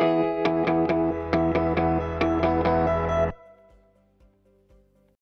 you